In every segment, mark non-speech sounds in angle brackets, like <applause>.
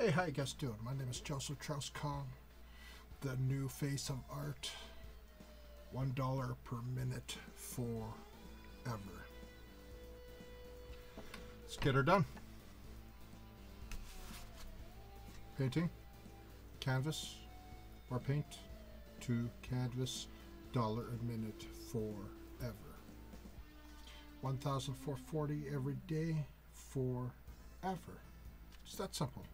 Hey, how you guys doing? My name is Joseph Charles Colin, the new face of art. One dollar per minute forever. Let's get her done. Painting, canvas, or paint to canvas, dollar a minute forever. 1,440 every day forever. It's that simple.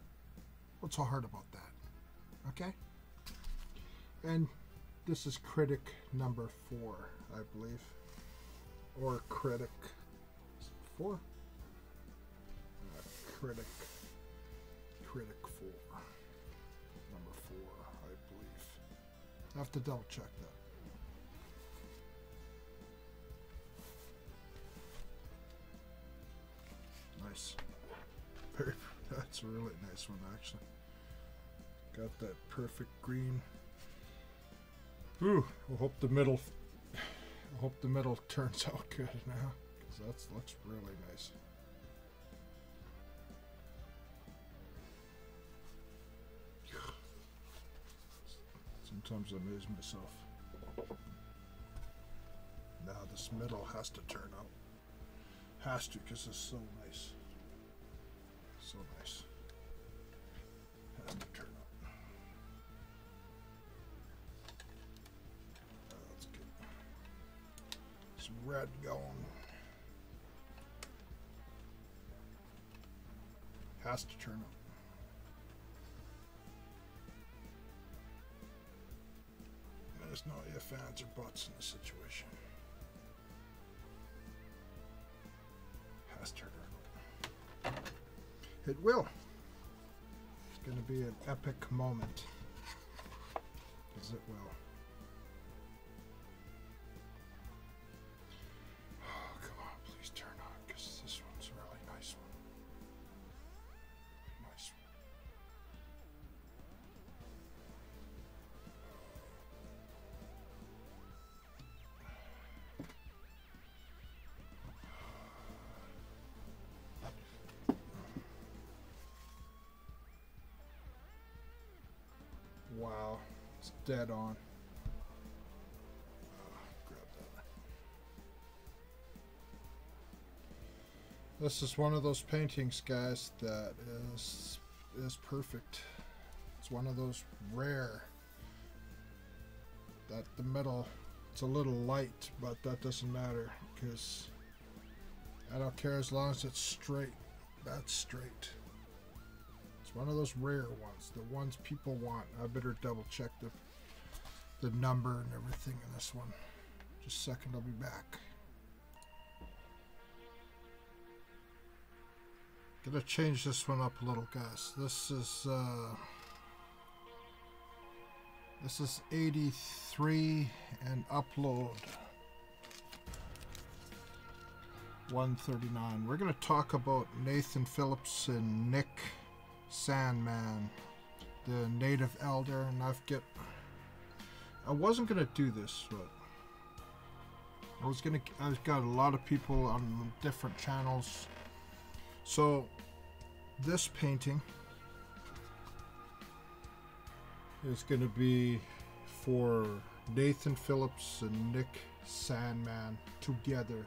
What's so hard about that? Okay? And this is critic number four, I believe. Or critic four? Uh, critic. Critic four. Number four, I believe. I have to double check that. Nice. Very, <laughs> that's a really nice one, actually. Got that perfect green. Ooh, I hope the middle. I hope the middle <laughs> turns out good now, because that looks really nice. Sometimes I amaze myself. Now this middle has to turn out. Has to, because it's so nice. So nice. Red going. Has to turn up. There's no ifs, ands, or buts in this situation. Has to turn up. It will. It's going to be an epic moment. Because it will. Dead on. Ah. This is one of those paintings, guys, that is is perfect. It's one of those rare that the metal it's a little light, but that doesn't matter because I don't care as long as it's straight. That's straight. It's one of those rare ones, the ones people want. I better double check the the number and everything in this one. Just a second, I'll be back. Gonna change this one up a little, guys. This is uh, this is 83 and upload 139. We're gonna talk about Nathan Phillips and Nick Sandmann, the native elder, and I've get. I wasn't gonna do this, but I was gonna. I've got a lot of people on different channels, so this painting is gonna be for Nathan Phillips and Nick Sandmann together.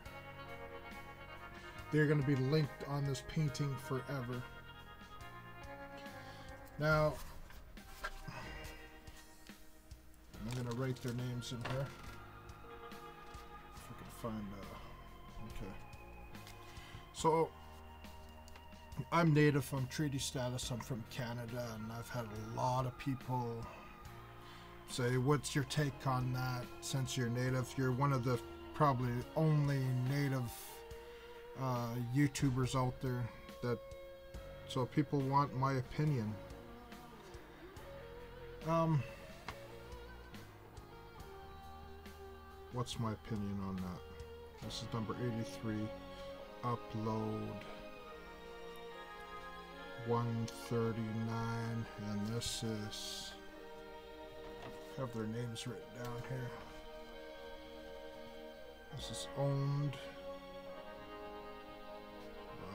They're gonna be linked on this painting forever. Now, I'm gonna write their names in here. If we can find, uh, okay. So, I'm native, I'm treaty status, I'm from Canada, and I've had a lot of people say, what's your take on that since you're native? You're one of the probably only native uh, YouTubers out there that, so people want my opinion. Um, what's my opinion on that? This is number 83. Upload 139, and this is have their names written down here. This is owned by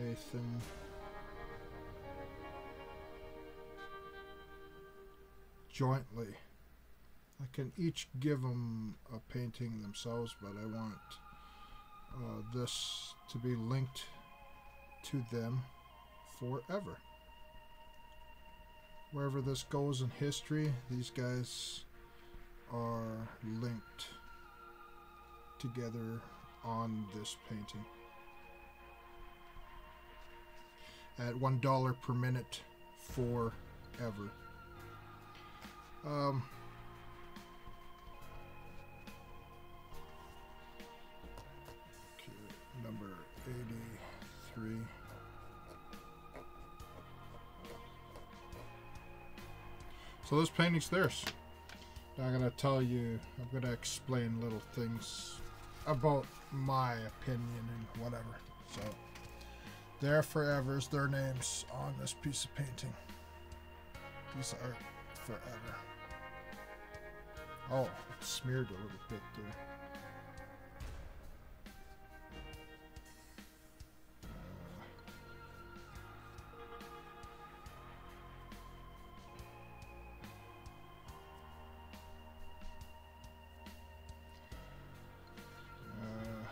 Nathan. Jointly. I can each give them a painting themselves, but I want uh, this to be linked to them forever. Wherever this goes in history, these guys are linked together on this painting. At one dollar per minute forever. Um, number 83. So this painting's theirs. Now I'm gonna tell you, I'm gonna explain little things about my opinion and whatever. So, there forever is their names on this piece of painting. Of art forever. Oh, it's smeared a little bit there. Uh,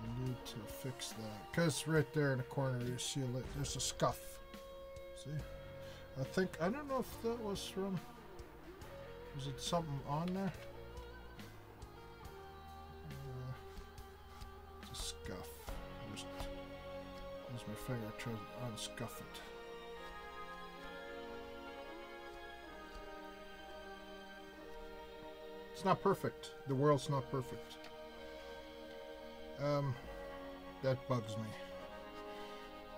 I need to fix that because right there in the corner you see there's a scuff. See, I think I don't know if that was from. Was it something on there? Uh, use my finger to unscuff it. It's not perfect. The world's not perfect. Um, that bugs me.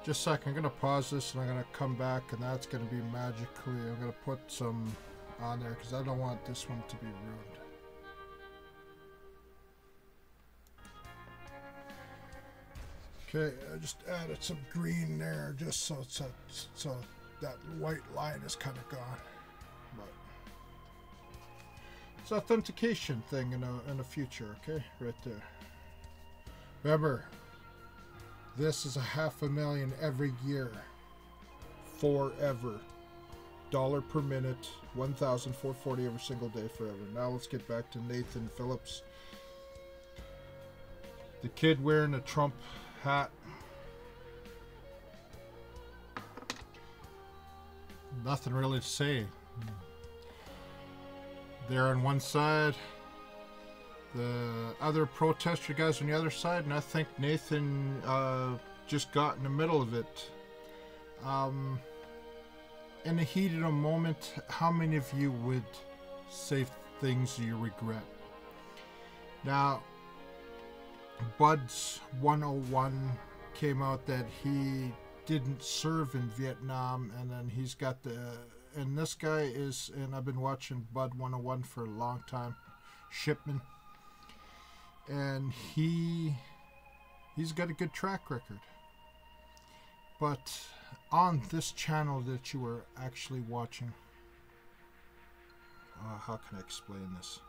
Just a I'm gonna pause this and I'm gonna come back, and that's gonna be magically. I'm gonna put some on there because I don't want this one to be ruined. Okay, I just added some green there just so it's a, so that white line is kind of gone. But it's authentication thing in a in the future. Okay, right there. Remember, this is a half a million every year, forever. Dollar per minute, one thousand four forty every single day forever. Now let's get back to Nathan Phillips. The kid wearing a Trump hat. Nothing really to say. There on one side, the other protester guys on the other side, and I think Nathan uh, just got in the middle of it. Um, in the heat of a moment, how many of you would say things you regret? Now, Bud's 101 came out that he didn't serve in Vietnam, and then he's got the. And this guy is, and I've been watching Bud 101 for a long time, Shipman, and he he's got a good track record. But on this channel that you were actually watching, uh, how can I explain this?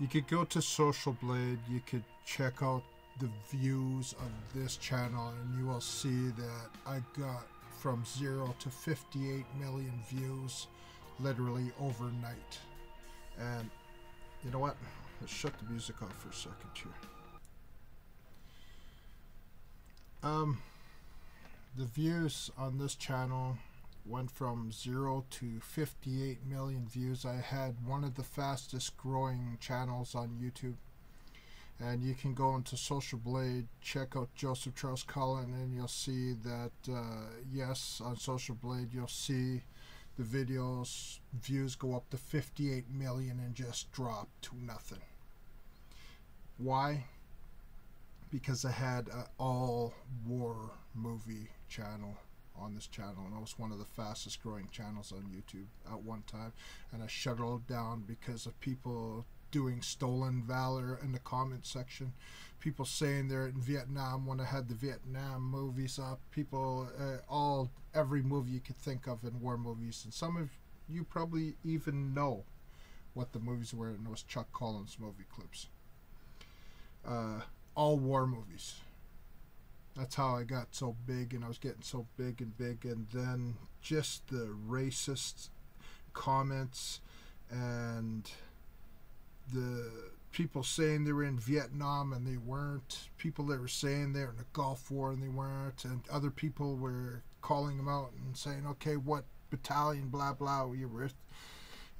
You could go to Social Blade, you could check out the views of this channel, and you will see that I got from 0 to 58 million views literally overnight. And you know what? Let's shut the music off for a second here. Um, the views on this channel went from 0 to 58 million views. I had one of the fastest growing channels on YouTube. And you can go into Social Blade, check out Joseph Charles Colin, and you'll see that, uh, yes, on Social Blade, you'll see the videos views go up to 58 million and just drop to nothing. Why? Because I had an all war movie channel on this channel and I was one of the fastest growing channels on YouTube at one time and I shut it all down because of people doing stolen valor in the comment section people saying they're in Vietnam when I had the Vietnam movies up people uh, all every movie you could think of in war movies and some of you probably even know what the movies were, it was Chuck Collins movie clips. Uh, all war movies. That's how I got so big, and I was getting so big and big, and then just the racist comments and the people saying they were in Vietnam and they weren't, people that were saying they were in the Gulf War and they weren't, and other people were calling them out and saying, okay, what battalion, blah, blah, you were with.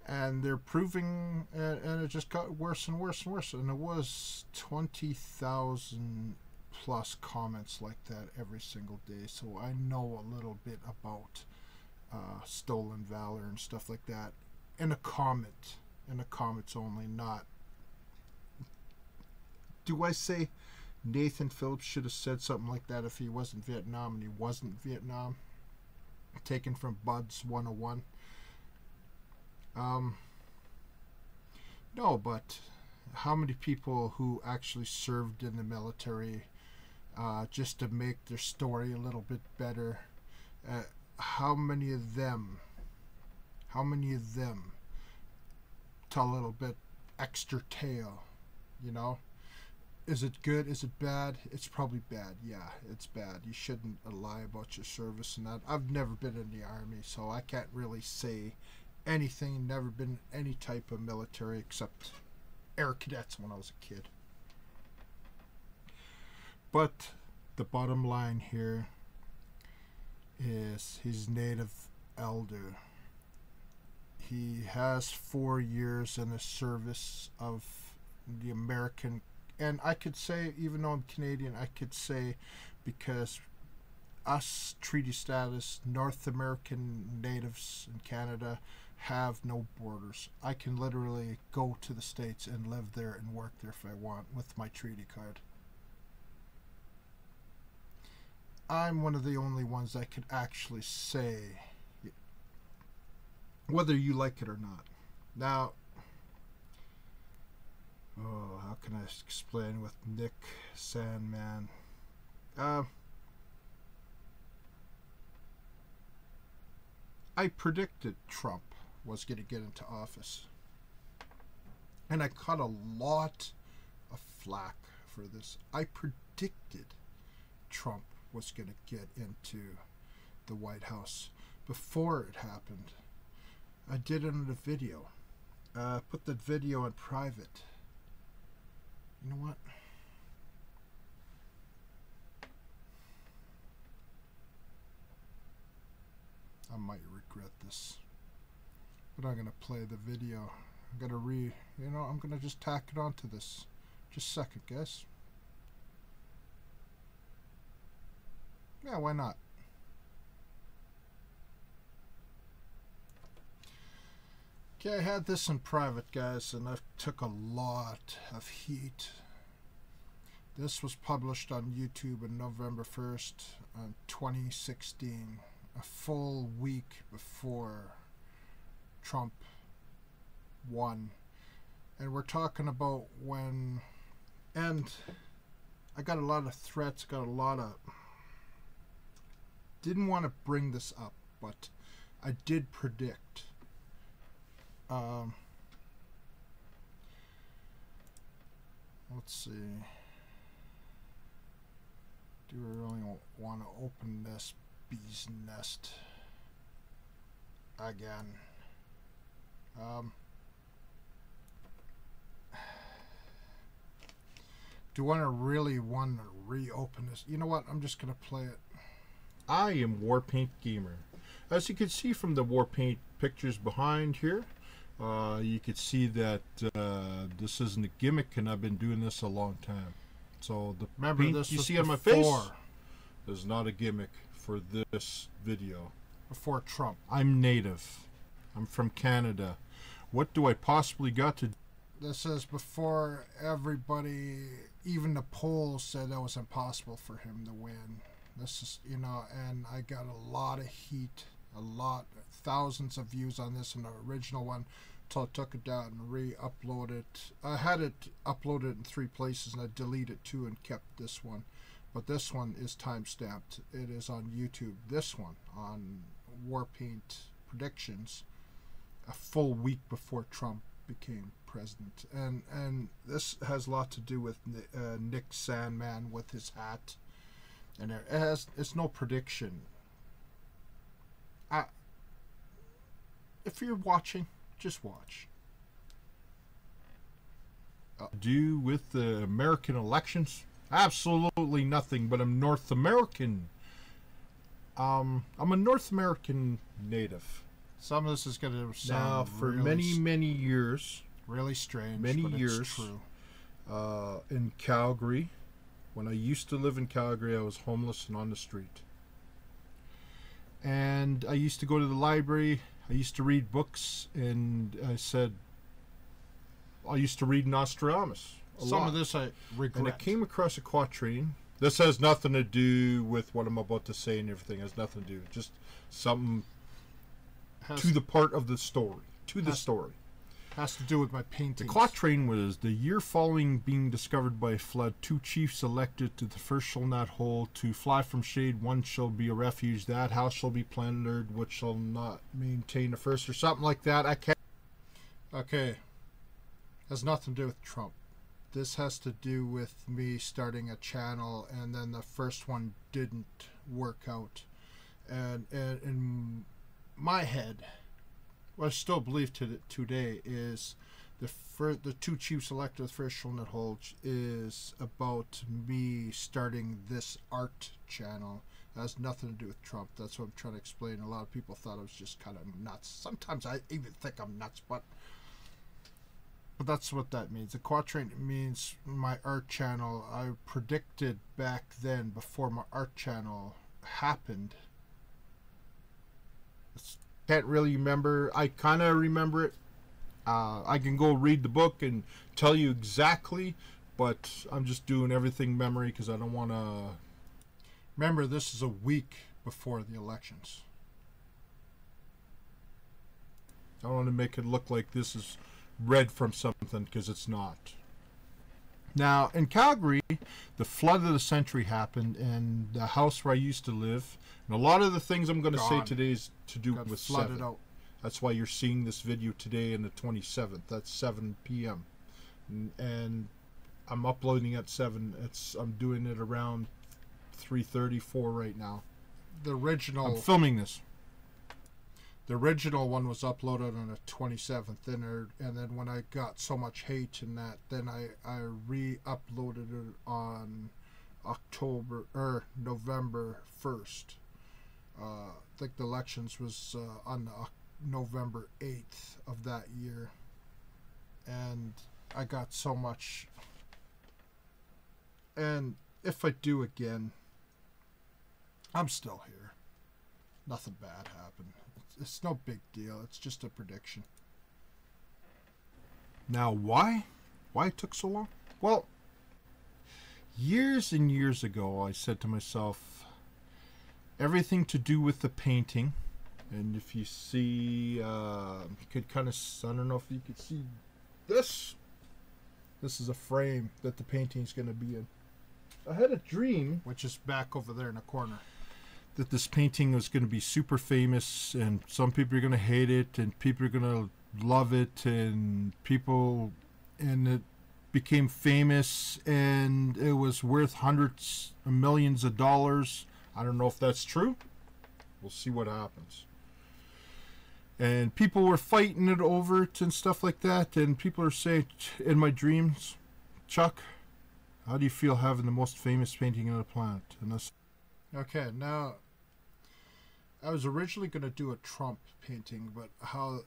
And they're proving, and, and it just got worse and worse and worse. And it was 20,000 plus comments like that every single day. So I know a little bit about uh, stolen valor and stuff like that in a comment, in the comments only, not. Do I say Nathan Phillips should have said something like that if he wasn't Vietnam and he wasn't Vietnam? Taken from Buds 101. Um, no, but how many people who actually served in the military uh, just to make their story a little bit better? Uh, how many of them, how many of them a little bit extra tale, you know? Is it good? Is it bad? It's probably bad. Yeah, it's bad. You shouldn't lie about your service and that. I've never been in the army, so I can't really say anything. Never been any type of military except air cadets when I was a kid. But the bottom line here is his native elder. He has four years in the service of the American, and I could say, even though I'm Canadian, I could say because us treaty status, North American natives in Canada have no borders. I can literally go to the States and live there and work there if I want with my treaty card. I'm one of the only ones that could actually say whether you like it or not. Now, oh, how can I explain with Nick Sandmann? Uh, I predicted Trump was going to get into office. And I caught a lot of flack for this. I predicted Trump was going to get into the White House before it happened. I did it in a video. Uh, put the video in private. You know what? I might regret this. But I'm going to play the video. I'm going to re... You know, I'm going to just tack it onto this. Just second, guys. Yeah, why not? Okay, I had this in private, guys, and I took a lot of heat. This was published on YouTube on November 1st, uh, 2016, a full week before Trump won. And we're talking about when, and I got a lot of threats, got a lot of didn't want to bring this up, but I did predict. Um, let's see. Do we really want to open this bee's nest again? Um, do I want to really want to reopen this? You know what? I'm just going to play it. I am Warpaint Gamer. As you can see from the Warpaint pictures behind here, uh, you can see that uh, this isn't a gimmick and I've been doing this a long time. So the Remember, paint this you see on my face is not a gimmick for this video. Before Trump. I'm native. I'm from Canada. What do I possibly got to This is before everybody, even the polls said that was impossible for him to win. This is, you know, and I got a lot of heat, a lot, thousands of views on this in the original one. So I took it down and re-uploaded it. I had it uploaded in three places and I deleted two and kept this one. But this one is time stamped. It is on YouTube. This one on Warpaint Predictions, a full week before Trump became president, and and this has a lot to do with uh, Nick Sandmann with his hat, and it has it's no prediction. I, if you're watching, just watch. do with the American elections? Absolutely nothing, but I'm North American. Um, I'm a North American native. Some of this is going to sound Now, for really, many, many years, really strange. many years. uh, in Calgary, when I used to live in Calgary, I was homeless and on the street. And I used to go to the library. I used to read books, and I said, I used to read Nostradamus. a Some lot. of this I regret. And I came across a quatrain. This has nothing to do with what I'm about to say and everything. It has nothing to do. Just something has, to the part of the story. To the story. Has to do with my painting. The paintings. quatrain was the year following being discovered by a flood, two chiefs elected to the first shall not hold, to fly from shade, one shall be a refuge, that house shall be plundered, which shall not maintain the first, or something like that. I can't. Okay. Has nothing to do with Trump. This has to do with me starting a channel and then the first one didn't work out. And, and in my head, what I still believe to today is the fir- the two chiefs elected, the first not hold, is about me starting this art channel. It has nothing to do with Trump. That's what I'm trying to explain. A lot of people thought I was just kind of nuts. Sometimes I even think I'm nuts, but but that's what that means. The quatrain means my art channel. I predicted back then, before my art channel happened. It's, Can't really remember. I kind of remember it. Uh, I can go read the book and tell you exactly, but I'm just doing everything memory because I don't want to. remember, this is a week before the elections. I don't want to make it look like this is read from something because it's not. Now, in Calgary, the flood of the century happened, and the house where I used to live, and a lot of the things I'm going to say today is to do Got with flooded seven. out. That's why you're seeing this video today in the 27th. That's 7 p.m. And I'm uploading at 7. It's I'm doing it around 3:34 right now. The original. I'm filming this. The original one was uploaded on the 27th, then er, and then when I got so much hate in that, then I I re-uploaded it on October or November 1st. Uh, I think the elections was uh, on November 8th of that year, and I got so much. And if I do again, I'm still here. Nothing bad happened. It's, no big deal. It's just a prediction. Now, why? Why it took so long? Well, years and years ago, I said to myself, everything to do with the painting, and if you see, uh, you could kind of, I don't know if you could see this. This is a frame that the painting's going to be in. I had a dream Which is back over there in the corner. That this painting was going to be super famous and some people are going to hate it and people are going to love it and people and it became famous and it was worth hundreds of millions of dollars. I don't know if that's true. We'll see what happens. And people were fighting it over it and stuff like that and people are saying in my dreams chuck how do you feel having the most famous painting on the planet? And that's Okay, now I was originally going to do a Trump painting, but how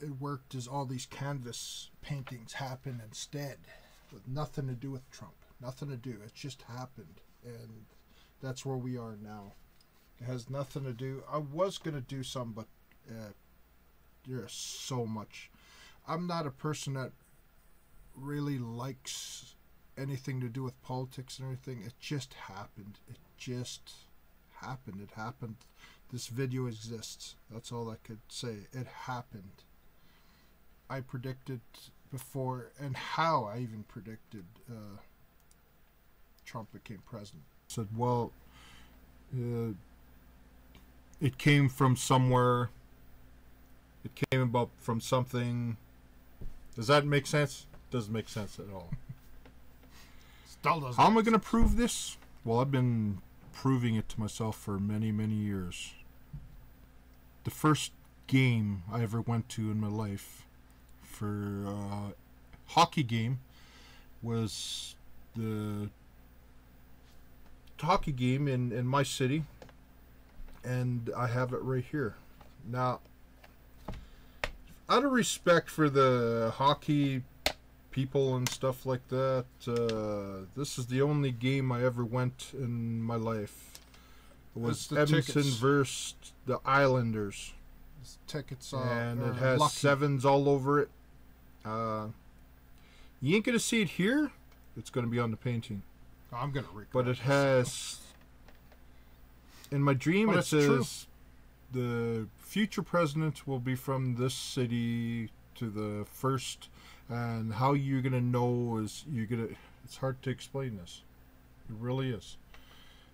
it worked is all these canvas paintings happen instead, with nothing to do with Trump. Nothing to do. It just happened, and that's where we are now. It has nothing to do. I was going to do some, but uh, there's so much. I'm not a person that really likes anything to do with politics and everything. It just happened. It just happened. It happened. This video exists. That's all I could say. It happened. I predicted before, and how I even predicted uh, Trump became president. I said, well, uh, it came from somewhere. It came about from something. Does that make sense? Doesn't make sense at all. <laughs> Still doesn't. How am I going to prove this? Well, I've been proving it to myself for many, many years. The first game I ever went to in my life for uh, hockey game was the hockey game in, in my city, and I have it right here. Now, out of respect for the hockey people and stuff like that, uh, this is the only game I ever went in my life. It was Edmonton tickets. versus the Islanders, This tickets uh, and it has lucky. sevens all over it. Uh, you ain't gonna see it here. It's gonna be on the painting. I'm gonna But it has. In my dream, But it it's true. the future president will be from this city to the first, and how you're gonna know is you're gonna. It's hard to explain this. It really is.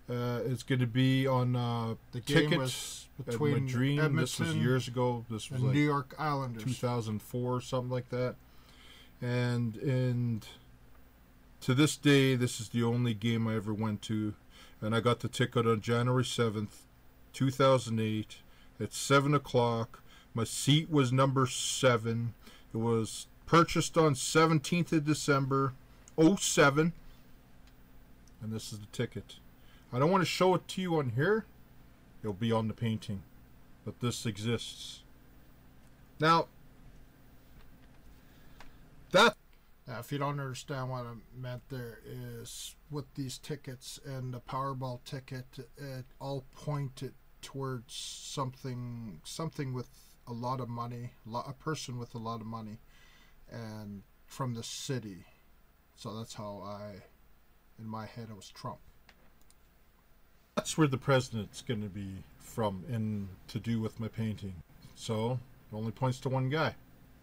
Uh, it's gonna be on uh, the tickets. At between my dream, Edmonton this was years ago. This was like New York Islanders. 2004 something like that and and to this day this is the only game i ever went to and i got the ticket on january 7th 2008 at 7 o'clock my seat was number 7 it was purchased on 17th of december 07 and this is the ticket i don't want to show it to you on here it'll be on the painting but this exists now, that Now, if you don't understand what I meant there is with these tickets and the Powerball ticket, it all pointed towards something, something with a lot of money, a person with a lot of money, and from the city. So that's how I, in my head, it was Trump. That's where the president's going to be from, in to do with my painting. So it only points to one guy.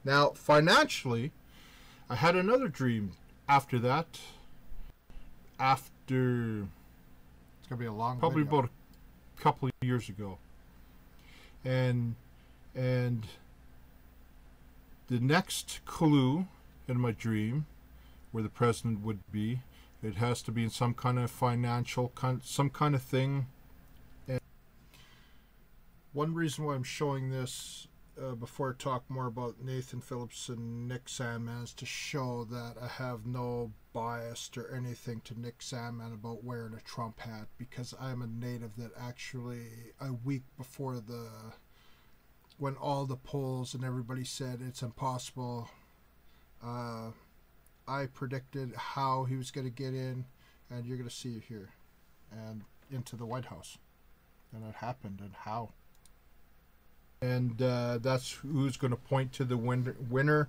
Now, financially, I had another dream after that. After It's gonna be a long. probably video. about a couple of years ago and and the next clue in my dream where the president would be it has to be in some kind of financial kind some kind of thing. And One reason why I'm showing this uh, before I talk more about Nathan Phillips and Nick Sandmann is to show that I have no bias or anything to Nick Sandmann about wearing a Trump hat because I'm a native that actually a week before the when all the polls and everybody said it's impossible uh, I predicted how he was going to get in and you're going to see it here and into the White House and it happened and how and uh, that's who's going to point to the win- winner.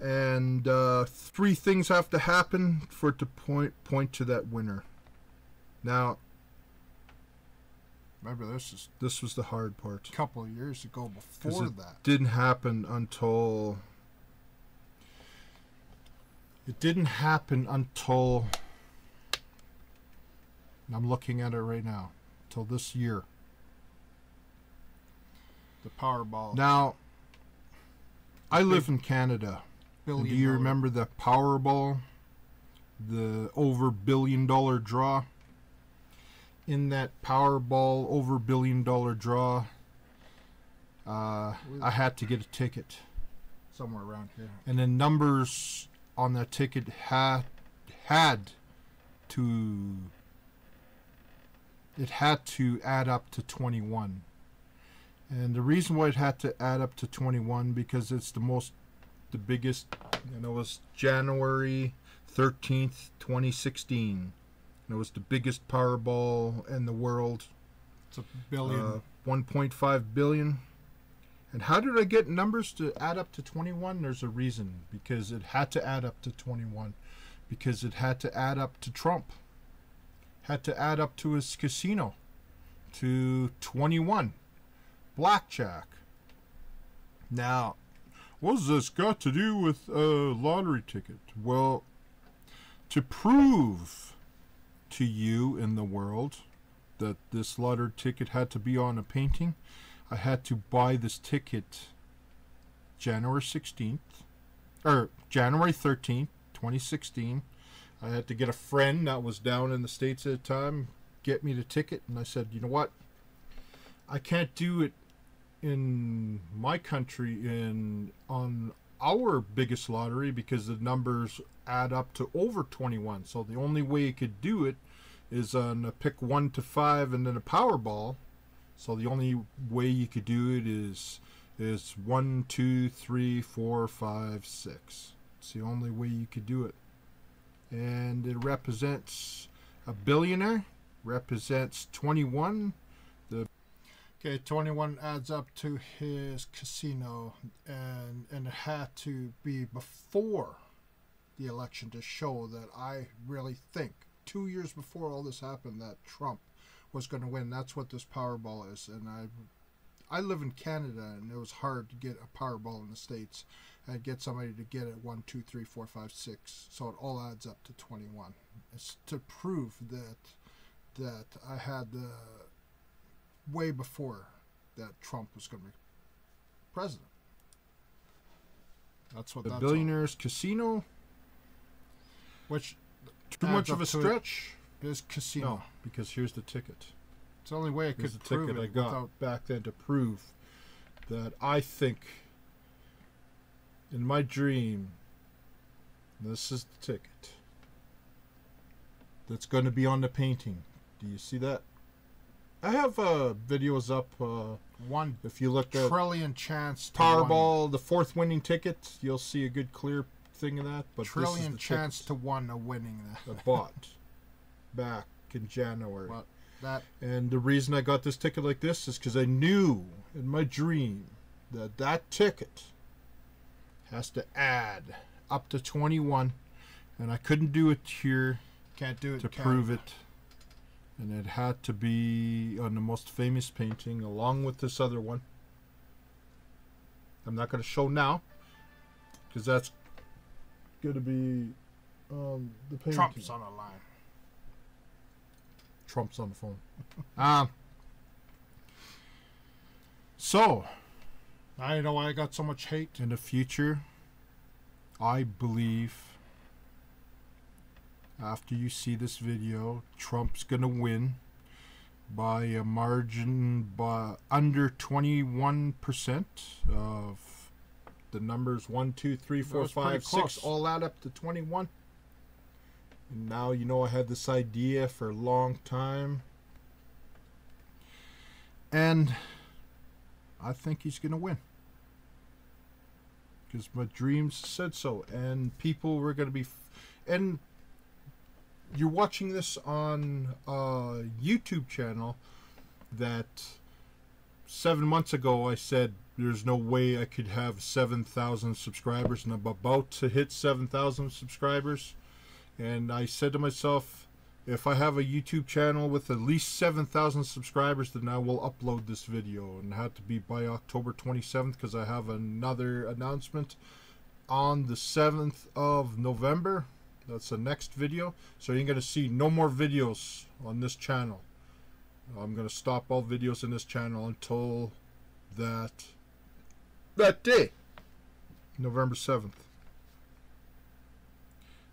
And uh, three things have to happen for it to point point to that winner. Now, Remember, this is this was the hard part. a couple of years ago, before it that. didn't happen until it didn't happen until I'm looking at it right now till this year. The Powerball. Now I live in Canada. Billion do you dollar- remember the Powerball? The over billion dollar draw? In that Powerball over billion dollar draw, uh, I had to get a ticket. somewhere around here? and the numbers on that ticket had had to it had to add up to 21 and the reason why it had to add up to 21 because it's the most the biggest and it was january 13th 2016 and it was the biggest powerball in the world It's a billion. uh, 1.5 billion. And how did I get numbers to add up to 21? There's a reason because it had to add up to 21 because it had to add up to Trump. Had to add up to his casino to 21. Blackjack. Now, what's this got to do with a lottery ticket? Well, to prove to you in the world that this lottery ticket had to be on a painting. I had to buy this ticket January 16th, or January 13th, 2016. I had to get a friend that was down in the States at the time get me the ticket, and I said, you know what? I can't do it in my country in on our biggest lottery because the numbers add up to over 21. So the only way you could do it is on a pick one to five and then a Powerball. So the only way you could do it is is one, two, three, four, five, six. It's the only way you could do it, and it represents a billionaire. Represents 21 The Okay, 21 adds up to his casino, and and it had to be before the election to show that I really think two years before all this happened that Trump was going to win. That's what this Powerball is, and I I live in Canada, and it was hard to get a Powerball in the states and get somebody to get it one, two, three, four, five, six. So it all adds up to 21. It's to prove that that I had the way before that Trump was going to be president. That's what the that's billionaires casino. Which Too much of a stretch? is casino. No, because here's the ticket. It's the only way I Here's could the prove ticket it I got without. back then to prove that I think in my dream this is the ticket that's going to be on the painting. Do you see that? I have uh, videos up. Uh, One if you look at trillion chance to one. Powerball, the fourth winning ticket, you'll see a good clear thing of that. But this is trillion chance to one of winning that. I bought back in January. Well, that And the reason I got this ticket like this is because I knew in my dream that that ticket has to add up to 21, and I couldn't do it here can't do it. to prove it. And it had to be on the most famous painting along with this other one. I'm not going to show now because that's going to be um, the painting. Trump's on the line. Trump's on the phone. <laughs> um. So, I know why I got so much hate. in the future, I believe after you see this video, Trump's gonna win by a margin by under 21% of the numbers 1, 2, 3, 4, 5, 6 all add up to 21. And now you know I had this idea for a long time. And I think he's going to win. Because my dreams said so. And people were going to be. And you're watching this on a YouTube channel that seven months ago I said there's no way I could have 7,000 subscribers, and I'm about to hit 7,000 subscribers. And I said to myself, if I have a YouTube channel with at least 7,000 subscribers, then I will upload this video. And it had to be by October 27th because I have another announcement on the 7th of November. That's the next video. So you're going to see no more videos on this channel. I'm going to stop all videos in this channel until that that day, November 7th.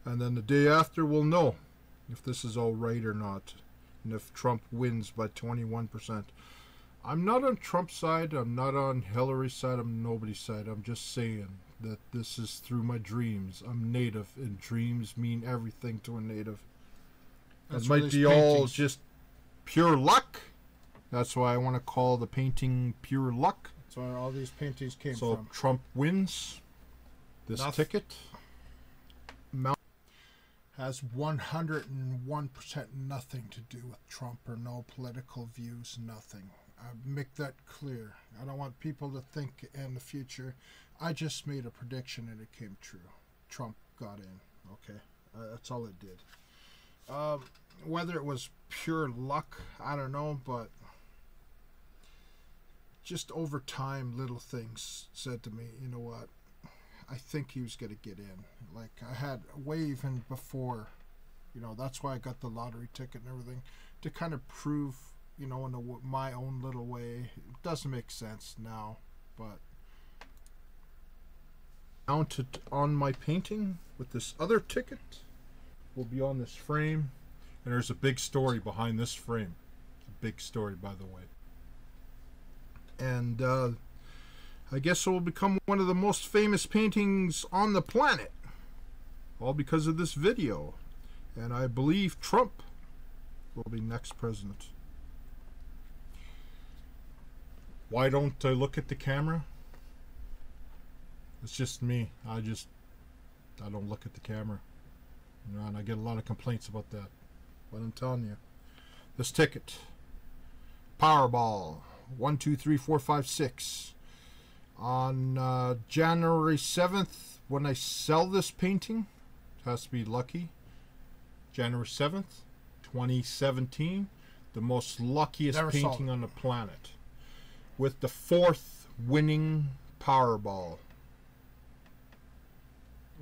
And then the day after, we'll know if this is all right or not, and if Trump wins by 21%. I'm not on Trump's side, I'm not on Hillary's side, I'm nobody's side. I'm just saying that this is through my dreams. I'm native, and dreams mean everything to a native. That's it might be all just pure luck. That's why I want to call the painting pure luck. That's where all these paintings came so from. Trump wins this Noth- ticket. Mount Has 101% nothing to do with Trump or no political views, nothing. I make that clear. I don't want people to think in the future. I just made a prediction and it came true. Trump got in. Okay, uh, that's all it did. Um, whether it was pure luck, I don't know, but just over time, little things said to me, you know what? I think he was going to get in. Like I had way even before, you know, that's why I got the lottery ticket and everything to kind of prove, you know, in a, my own little way. It doesn't make sense now, but mounted on my painting with this other ticket will be on this frame. And there's a big story behind this frame. A big story, by the way. And uh, I guess it will become one of the most famous paintings on the planet. All because of this video. And I believe Trump will be next president. Why don't I look at the camera? It's just me. I just I don't look at the camera. You know, and I get a lot of complaints about that. But I'm telling you, this ticket, Powerball, one, two, three, four, five, six, on uh, January seventh, when I sell this painting, it has to be lucky. January seventh, twenty seventeen, the most luckiest Never painting on the planet, with the fourth winning Powerball.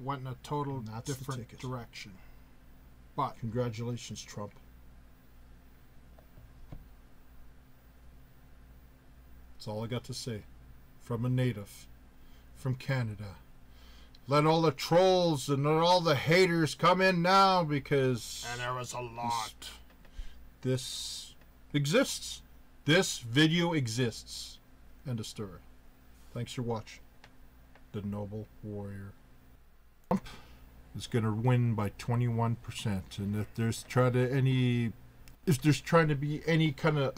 Went in a total And that's the different direction. But Congratulations, Trump. That's all I got to say. From a native. From Canada. Let all the trolls and all the haters come in now because and there was a lot. this exists. This video exists. End of story. Thanks for watching. The Noble Warrior. Trump is going to win by 21%. And if there's try to any if there's trying to be any kind of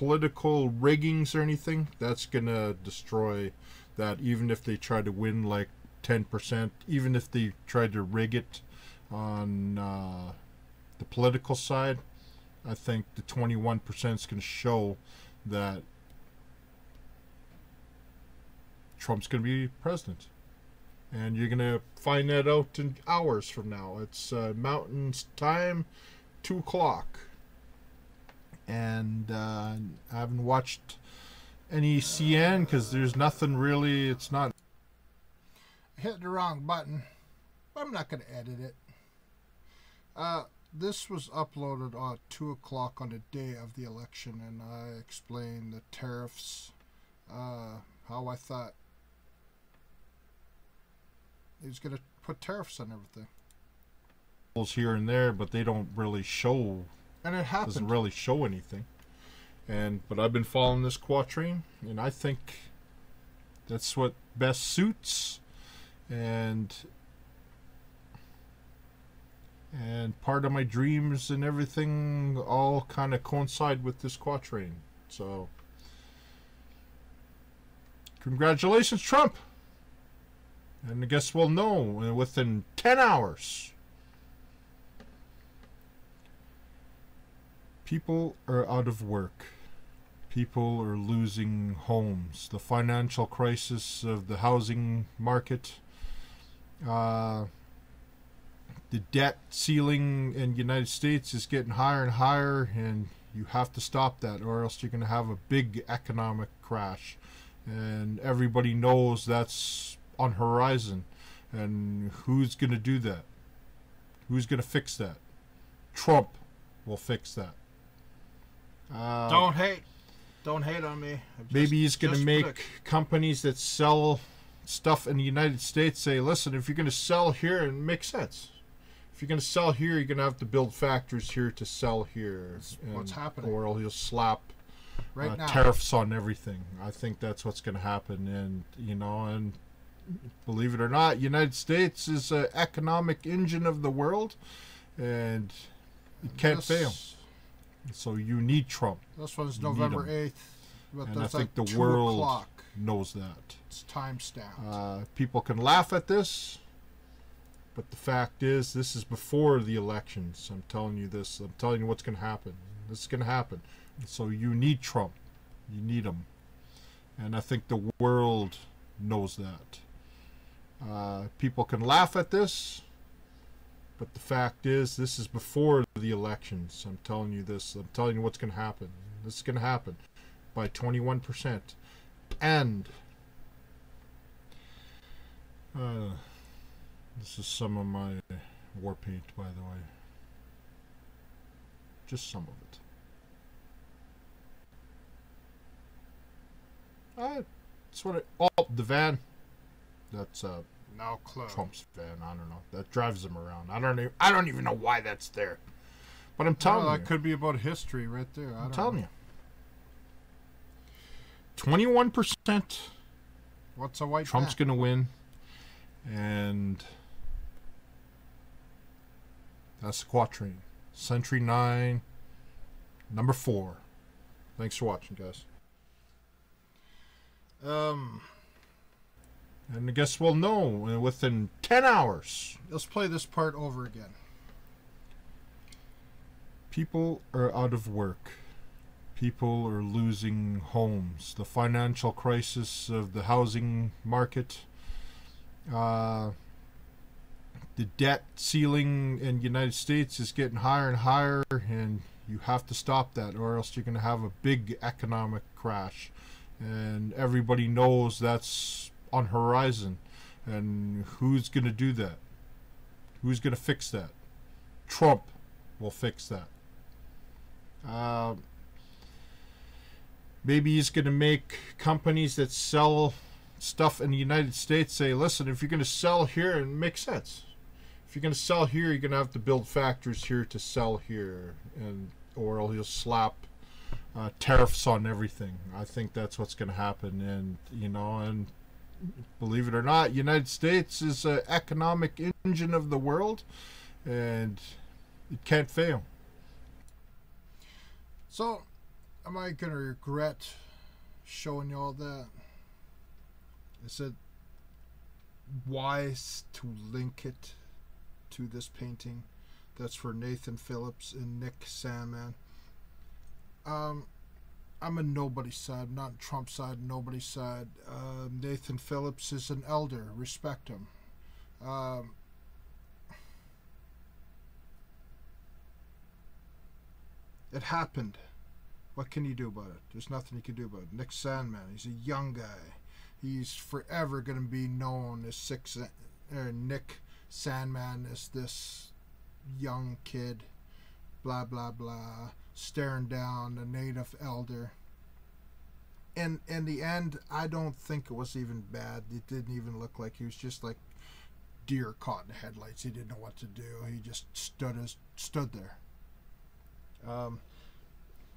political riggings or anything, that's going to destroy that even if they try to win like 10%, even if they tried to rig it on uh, the political side, I think the 21% is going to show that Trump's going to be president. And you're going to find that out in hours from now. It's uh, Mountain's time, 2 o'clock. And uh, I haven't watched any CNN because there's nothing really, it's not I hit the wrong button. But I'm not going to edit it. Uh, this was uploaded at 2 o'clock on the day of the election, and I explained the tariffs, uh, how I thought he was going to put tariffs on everything. here and there, but they don't really show And it doesn't really show anything. And but I've been following this quatrain, and I think that's what best suits, and and part of my dreams and everything all kind of coincide with this quatrain. So, congratulations, Trump! And I guess we'll know within ten hours. People are out of work. People are losing homes. The financial crisis of the housing market. Uh, the debt ceiling in the United States is getting higher and higher, and you have to stop that, or else you're going to have a big economic crash. And everybody knows that's on horizon. And who's going to do that? Who's going to fix that? Trump will fix that. Uh, Don't hate. Don't hate on me. Just- maybe he's going to make predict. companies that sell stuff in the United States say, listen, if you're going to sell here, it makes sense. If you're going to sell here, you're going to have to build factories here to sell here. That's what's happening. Or he'll slap right uh, now. tariffs on everything. I think that's what's going to happen. And, you know, and believe it or not, United States is an economic engine of the world. And it can't fail. So you need Trump. This one's You November 'em. 8th. But And I think like the 2 world- o'clock. Knows that. It's time stamped. Uh, people can laugh at this, but the fact is, this is before the elections. I'm telling you this. I'm telling you what's going to happen. This is going to happen. So you need Trump. You need him. And I think the world knows that. Uh, people can laugh at this, but the fact is, this is before the elections. I'm telling you this. I'm telling you what's going to happen. This is going to happen by 21%. And uh, this is some of my war paint, by the way. Just some of it. Uh, that's what it. Oh, the van. That's uh, now closed. Trump's fan. I don't know. That drives him around. I don't even. I don't even know why that's there. But I'm telling Well, you. that could be about history right there. I I'm don't telling know. you. Twenty-one percent. What's a white Trump's going to win, and that's the quatrain. Century nine, number four. Thanks for watching, guys. Um, And I guess we'll know uh, within ten hours. let's play this part over again. People are out of work. People are losing homes. The financial crisis of the housing market. Uh, the debt ceiling in the United States is getting higher and higher, and you have to stop that, or else you're going to have a big economic crash. And everybody knows that's on horizon. And who's going to do that? Who's going to fix that? Trump will fix that. Uh, maybe he's going to make companies that sell stuff in the United States say, listen, if you're going to sell here, it makes sense. If you're going to sell here, you're going to have to build factories here to sell here, and or he'll slap uh, tariffs on everything. I think that's what's going to happen, and you know, and believe it or not, United States is an economic engine of the world, and it can't fail. So, am I gonna regret showing you all that? Is it wise to link it to this painting? That's for Nathan Phillips and Nick Sandmann. Um, I'm on nobody's side, not Trump's side, nobody's side. Uh, Nathan Phillips is an elder. Respect him. Um, it happened. What can you do about it? There's nothing you can do about it. Nick Sandmann, he's a young guy. He's forever going to be known as six, er, Nick Sandmann as this young kid, blah, blah, blah, staring down a native elder. And in the end, I don't think it was even bad. It didn't even look like he was just like deer caught in the headlights. He didn't know what to do. He just stood as stood there. Um,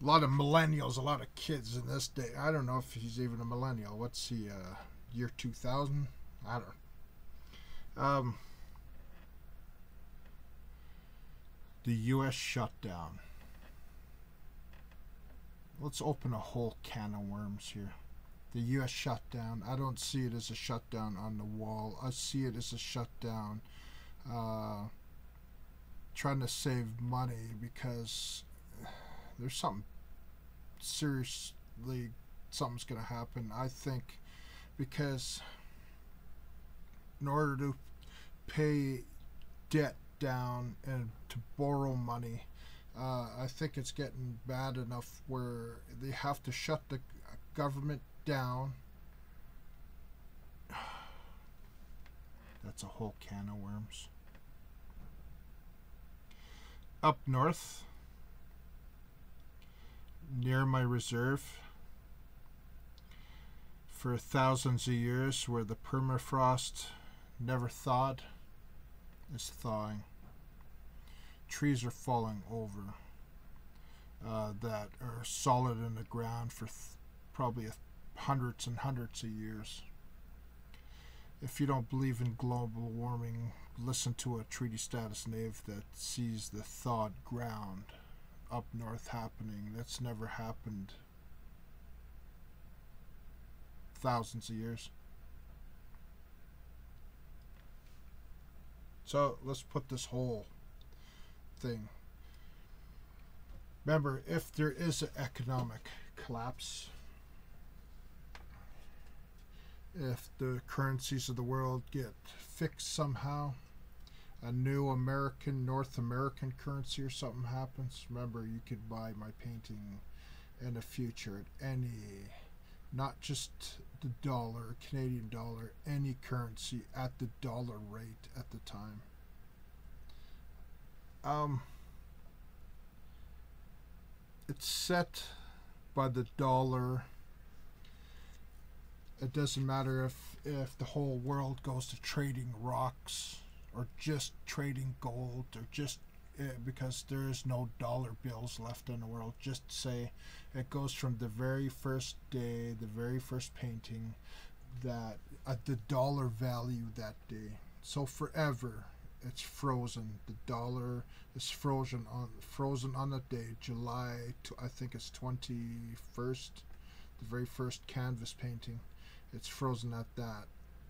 a lot of millennials, a lot of kids in this day. I don't know if he's even a millennial. What's he? Uh, year two thousand? I don't. Um, the U.S. shutdown. Let's open a whole can of worms here. The U.S. shutdown. I don't see it as a shutdown on the wall. I see it as a shutdown. Uh, trying to save money because there's something seriously something's going to happen i think because in order to pay debt down and to borrow money uh, i think it's getting bad enough where they have to shut the government down <sighs> that's a whole can of worms up north near my reserve for thousands of years where the permafrost never thawed is thawing. Trees are falling over uh, that are solid in the ground for probably hundreds and hundreds of years. If you don't believe in global warming, listen to a treaty status nave that sees the thawed ground up north happening. That's never happened thousands of years. So let's put this whole thing. Remember, if there is an economic collapse, if the currencies of the world get fixed somehow, a new American, North American currency or something happens, remember you could buy my painting in the future at any, not just the dollar, Canadian dollar, any currency at the dollar rate at the time. Um, it's set by the dollar It doesn't matter if if the whole world goes to trading rocks or just trading gold or just uh, because there is no dollar bills left in the world. Just say it goes from the very first day, the very first painting, that at the dollar value that day. So forever, it's frozen. The dollar is frozen on frozen on that day, July. To, I think it's twenty first, the very first canvas painting. It's frozen at that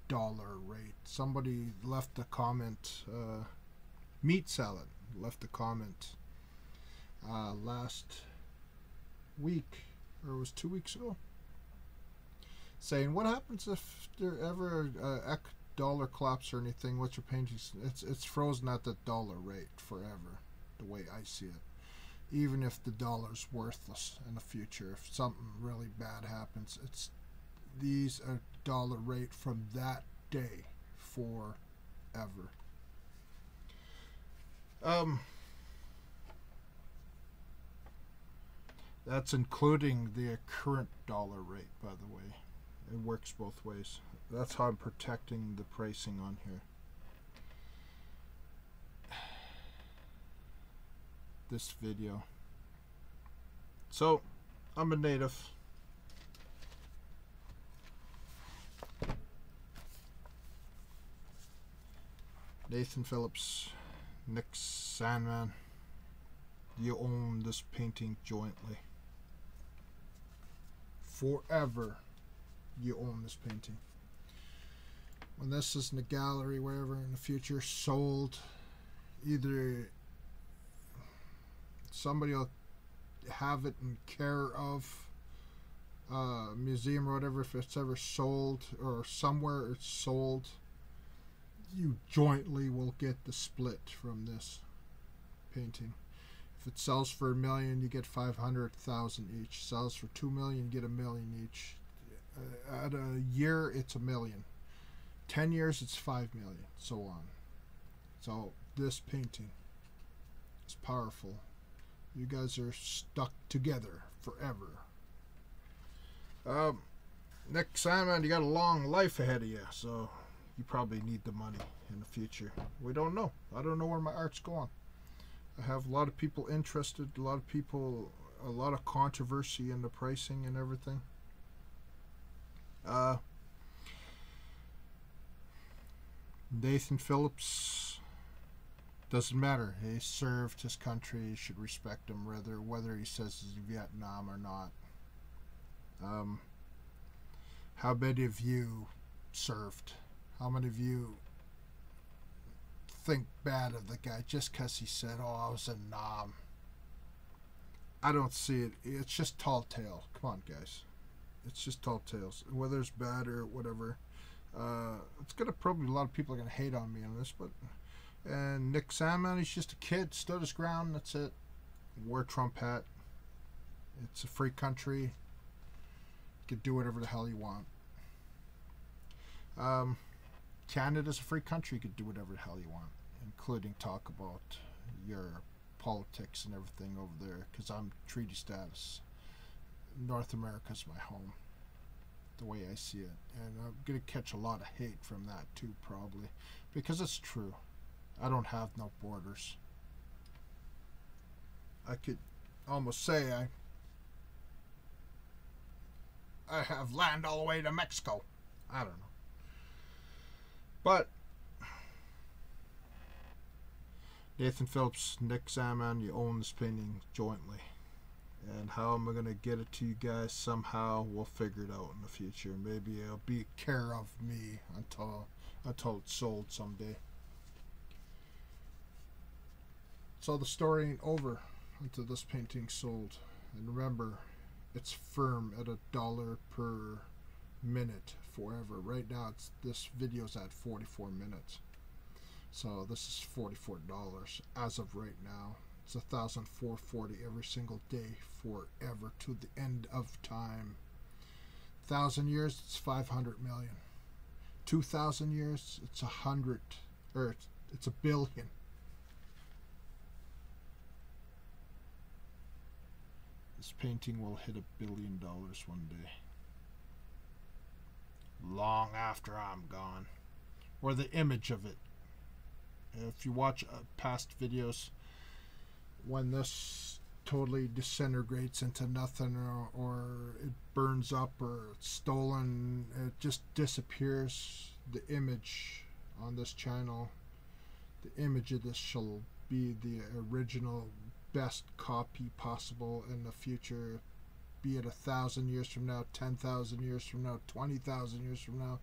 dollar rate. Somebody left a comment. Uh, meat salad left a comment uh, last week, or it was two weeks ago, saying, "What happens if there ever a dollar collapse or anything? What's your painting? It's it's frozen at the dollar rate forever, the way I see it. Even if the dollar's worthless in the future, if something really bad happens, it's these are dollar rate from that day forever." Um, that's including the current dollar rate, by the way. It works both ways. That's how I'm protecting the pricing on here. This video. So, I'm a native. Nathan Phillips. Nick Sandmann, you own this painting jointly. Forever, you own this painting. When this is in the gallery, wherever in the future, sold, either somebody will have it in care of uh, museum or whatever if it's ever sold or somewhere it's sold you jointly will get the split from this painting. If it sells for a million, you get 500,000 each. Sells for 2 million, you get a million each. Uh, at a year, it's a million. 10 years, it's 5 million, so on. So, this painting is powerful. You guys are stuck together forever. Um, Nick Sandmann, you got a long life ahead of you, so you probably need the money in the future. We don't know. I don't know where my art's going. I have a lot of people interested, a lot of people, a lot of controversy in the pricing and everything. Uh, Nathan Phillips doesn't matter. He served his country. You should respect him, whether whether he says he's Vietnam or not. Um, how many of you served? How many of you think bad of the guy just because he said, "Oh, I was in nom"? I don't see it. It's just tall tale. Come on, guys. It's just tall tales. Whether it's bad or whatever, uh, it's gonna probably a lot of people are gonna hate on me on this, but and Nick Sandmann, he's just a kid, stood his ground. That's it. Wore Trump hat. It's a free country. You can do whatever the hell you want. Um, Canada's a free country. You can do whatever the hell you want, including talk about your politics and everything over there, because I'm treaty status. North America's my home, the way I see it. And I'm going to catch a lot of hate from that too, probably, because it's true. I don't have no borders. I could almost say I I have land all the way to Mexico. I don't know. But Nathan Phillips, Nick Sandmann, you own this painting jointly. And how am I going to get it to you guys? Somehow we'll figure it out in the future. Maybe it'll be care of me until until it's sold someday. So the story ain't over until this painting's sold. And remember, it's firm at a dollar per minute forever. Right now, it's this video's at 44 minutes. So this is $44 as of right now. It's a thousand four forty every single day forever to the end of time. Thousand years, it's 500 million. Two thousand years, it's a hundred, or it's, it's a billion. This painting will hit a billion dollars one day. long after I'm gone, or the image of it. If you watch uh, past videos, when this totally disintegrates into nothing or, or it burns up or it's stolen, it just disappears. The image on this channel, the image of this shall be the original best copy possible in the future be it a thousand years from now, ten thousand years from now, twenty thousand years from now.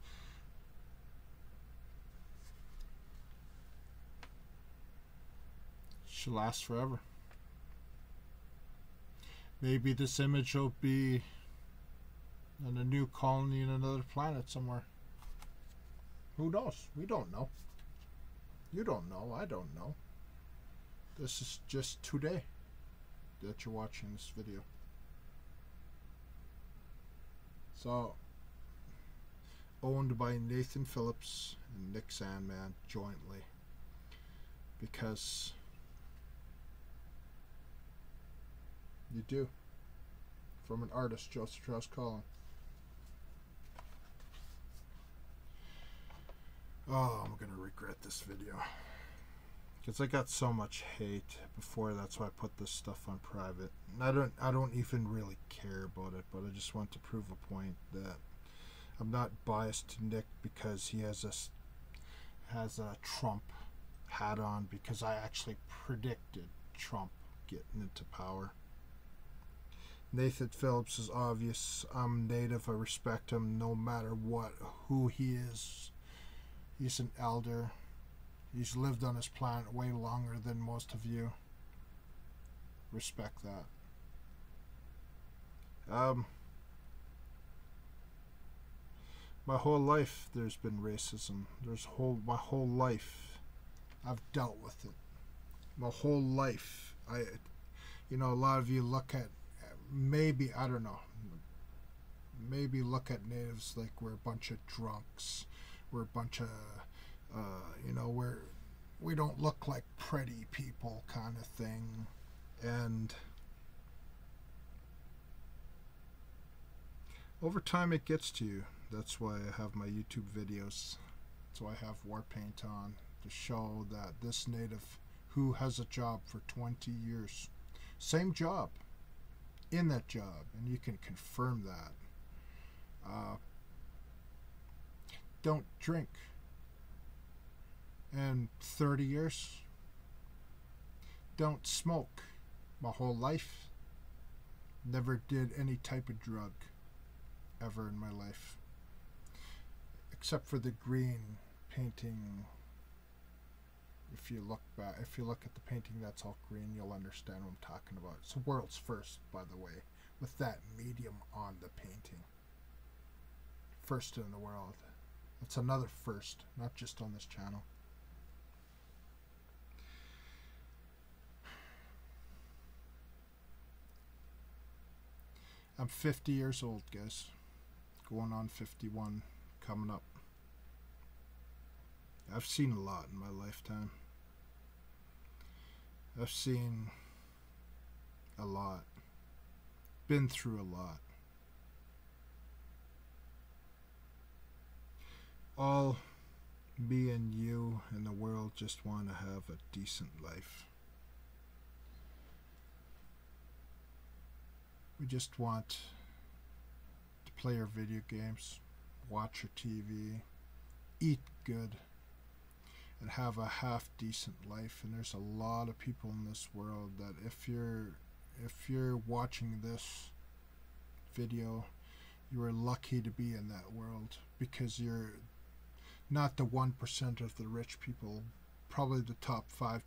Should last forever. Maybe this image will be in a new colony in another planet somewhere. Who knows? We don't know. You don't know. I don't know. This is just today that you're watching this video. So, owned by Nathan Phillips and Nick Sandmann jointly. Because you do. From an artist, Joseph Charles Colin. Oh, I'm gonna regret this video. Because I got so much hate before, that's why I put this stuff on private. And I don't, I don't even really care about it, but I just want to prove a point that I'm not biased to Nick because he has a has a Trump hat on because I actually predicted Trump getting into power. Nathan Phillips is obvious. I'm native. I respect him no matter what, who he is. He's an elder. He's lived on this planet way longer than most of you. Respect that. Um, my whole life there's been racism. There's whole my whole life I've dealt with it. My whole life I you know a lot of you look at maybe I don't know maybe look at natives like we're a bunch of drunks. We're a bunch of uh, you know, we're we don't look like pretty people kind of thing. And over time it gets to you. That's why I have my YouTube videos. So I have war paint on to show that this native who has a job for 20 years, same job, in that job, and you can confirm that. Uh, don't drink and 30 years. Don't smoke my whole life. Never did any type of drug ever in my life. Except for the green painting. If you look back, if you look at the painting that's all green, you'll understand what I'm talking about. It's the world's first, by the way, with that medium on the painting. First in the world. It's another first, not just on this channel. I'm 50 years old, guys. Going on 51, coming up. I've seen a lot in my lifetime. I've seen a lot. Been through a lot. All me and you and the world just want to have a decent life. We just want to play our video games, watch our TV, eat good, and have a half decent life. And there's a lot of people in this world that if you're if you're watching this video, you are lucky to be in that world because you're not the 1% of the rich people, probably the top 5%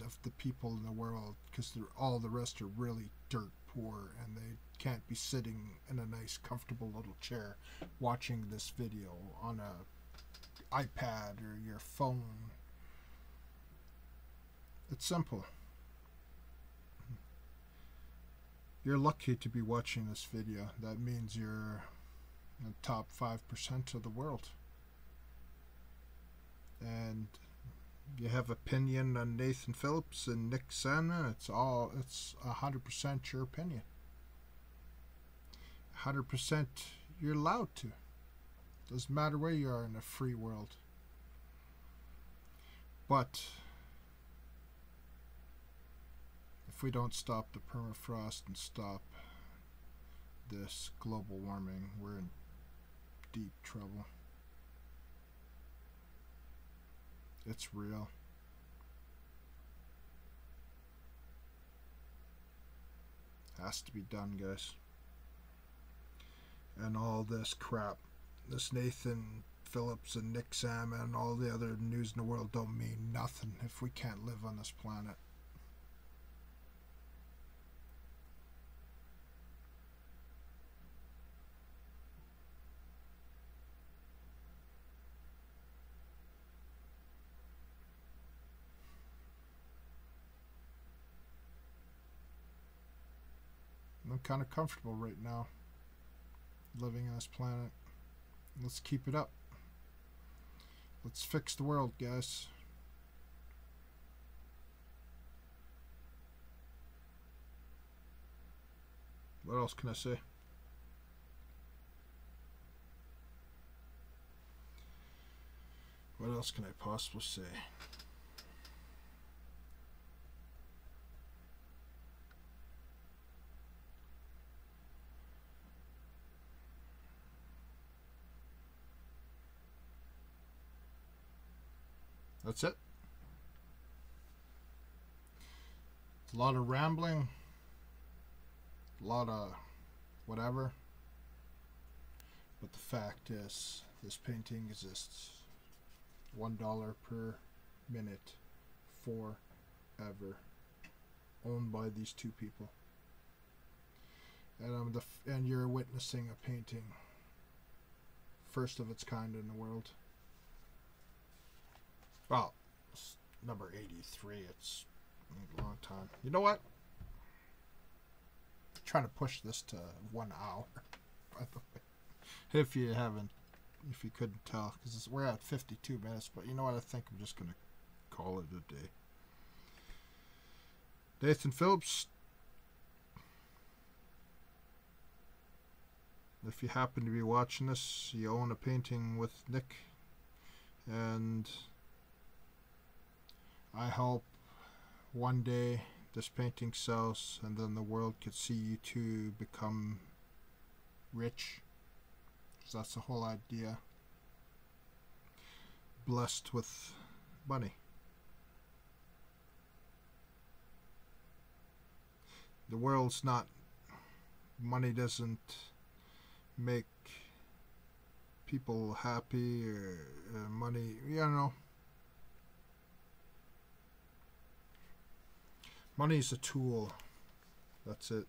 of the people in the world because all the rest are really dirt poor and they can't be sitting in a nice comfortable little chair watching this video on a iPad or your phone. It's simple. You're lucky to be watching this video. That means you're in the top 5% of the world. And you have opinion on Nathan Phillips and Nick Sandmann, it's all it's hundred percent your opinion. Hundred percent you're allowed to. Doesn't matter where you are in a free world. But if we don't stop the permafrost and stop this global warming, we're in deep trouble. It's real. Has to be done, guys. And all this crap, this Nathan Phillips and Nick Sandmann all the other news in the world don't mean nothing if we can't live on this planet. I'm kind of comfortable right now living on this planet. Let's keep it up. Let's fix the world, guys. What else can I say? What else can I possibly say? That's it. A lot of rambling, a lot of whatever. But the fact is, this painting exists. One dollar per minute, forever, owned by these two people. And I'm the and you're witnessing a painting, first of its kind in the world. Well, it's number 83. It's a long time. You know what? trying to push this to one hour, by the way. If you haven't, if you couldn't tell, because we're at 52 minutes, but you know what? I think I'm just going to call it a day. Nathan Phillips. If you happen to be watching this, you own a painting with Nick, and I hope one day this painting sells and then the world could see you two become rich. 'Cause that's the whole idea. Blessed with money. The world's not. Money doesn't make people happy or uh, money. You know. Money is a tool. That's it.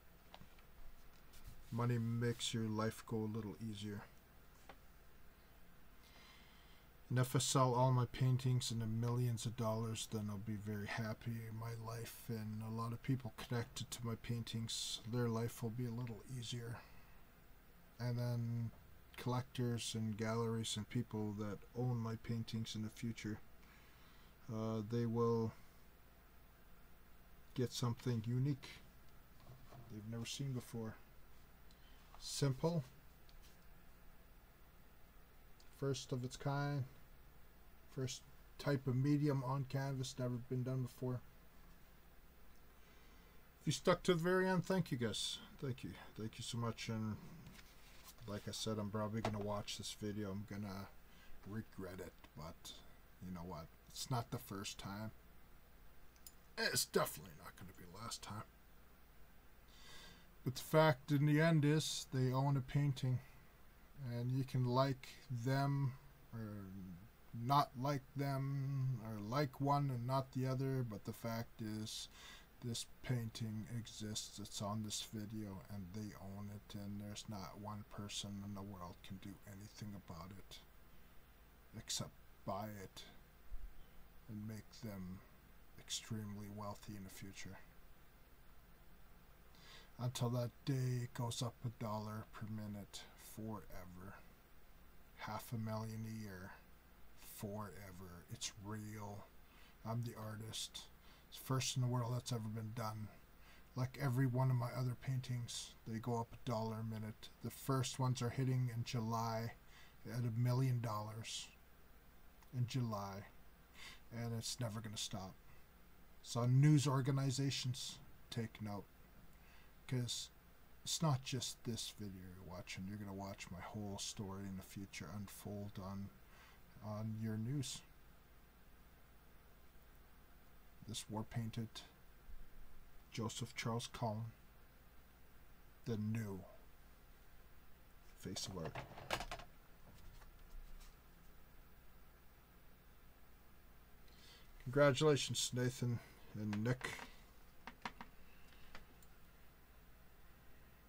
Money makes your life go a little easier. And if I sell all my paintings the millions of dollars, then I'll be very happy my life. And a lot of people connected to my paintings, their life will be a little easier. And then collectors and galleries and people that own my paintings in the future, uh, they will get something unique they've never seen before. Simple, first of its kind, first type of medium on canvas, never been done before. If you stuck to the very end, thank you guys. Thank you. Thank you so much. And like I said, I'm probably going to watch this video. I'm going to regret it, but you know what? It's not the first time. It's definitely not going to be last time. But the fact in the end is they own a painting and you can like them or not like them or like one and not the other but the fact is this painting exists it's on this video and they own it and there's not one person in the world can do anything about it except buy it and make them extremely wealthy in the future until that day it goes up a dollar per minute forever. Half a million a year forever. It's real. I'm the artist. It's first in the world that's ever been done. Like every one of my other paintings, they go up a dollar a minute. The first ones are hitting in July, at a million dollars in July, and it's never going to stop. So, news organizations, take note. Because it's not just this video you're watching. You're going to watch my whole story in the future unfold on, on your news. This war painted Joseph Charles Colin, the new face of art. Congratulations, Nathan and Nick.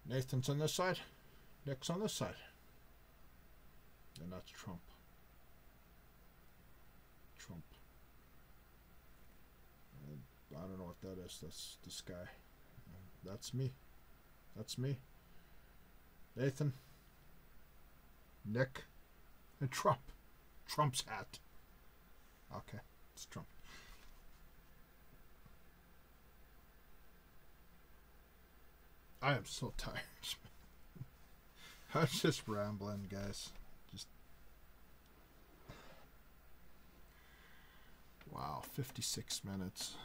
Nathan's on this side, Nick's on this side. And that's Trump. Trump. And I don't know what that is. That's this guy. That's me. That's me. Nathan. Nick. And Trump. Trump's hat. Okay, it's Trump. I am so <laughs> tired. <laughs> I was just rambling, guys. Just wow, fifty-six minutes.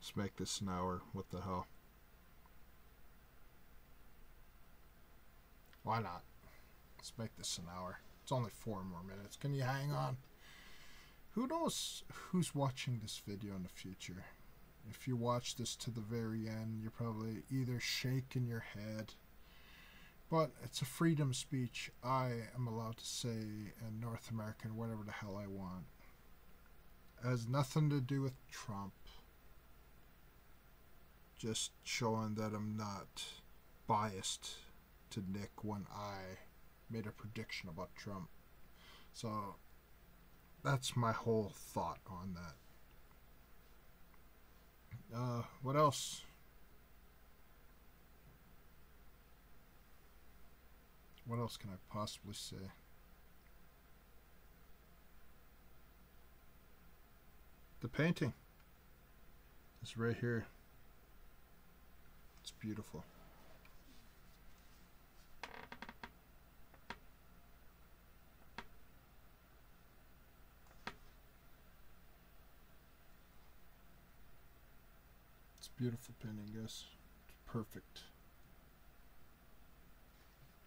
Let's make this an hour. What the hell? Why not? Let's make this an hour. It's only four more minutes. Can you hang on? Who knows who's watching this video in the future? If you watch this to the very end, you're probably either shaking your head. But it's a freedom speech. I am allowed to say in North America whatever the hell I want. It has nothing to do with Trump. Just showing that I'm not biased to Nick when I made a prediction about Trump. So that's my whole thought on that. Uh, what else? What else can I possibly say? The painting is right here. It's beautiful. Beautiful painting, guys. Perfect.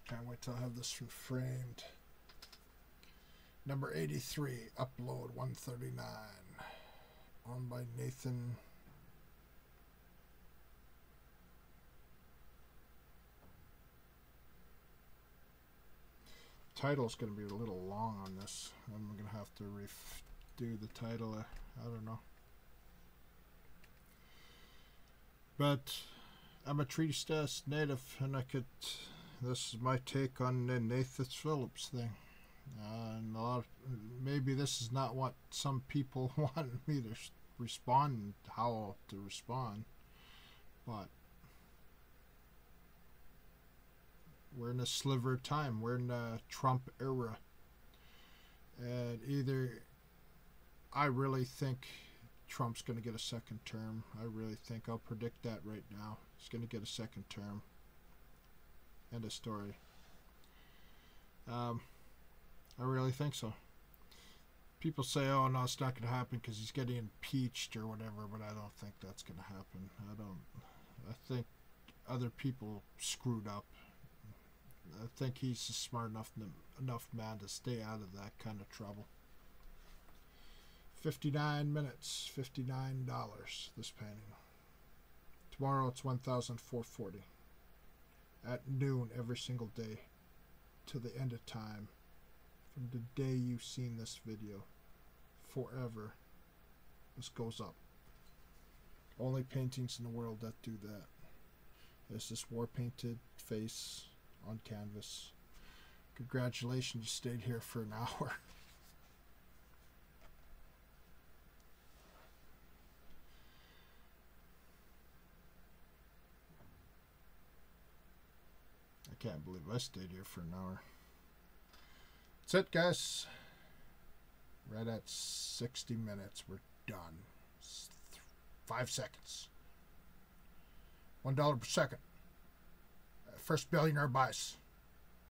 Can't wait till I have this framed. Number 83, Upload 139. Owned by Nathan. Title's going to be a little long on this. I'm going to have to redo the title. Uh, I don't know. But I'm a Treaty native, and I could. This is my take on the Nathan Phillips thing. And a lot of, maybe this is not what some people <laughs> want me to respond, how to respond, but we're in a sliver of time. We're in the Trump era, and either I really think Trump's going to get a second term. I really think I'll predict that right now. He's going to get a second term. End of story. Um, I really think so. People say, "Oh no, it's not going to happen because he's getting impeached or whatever," but I don't think that's going to happen. I don't. I think other people screwed up. I think he's a smart enough enough man to stay out of that kind of trouble. 59 minutes, $59 this painting. Tomorrow it's 1440 at noon every single day till the end of time from the day you've seen this video. Forever. This goes up. Only paintings in the world that do that. There's this war painted face on canvas. Congratulations you stayed here for an <laughs> hour can't believe I stayed here for an hour. That's it, guys. Right at 60 minutes. We're done. Five seconds. One dollar per second. First billionaire buys.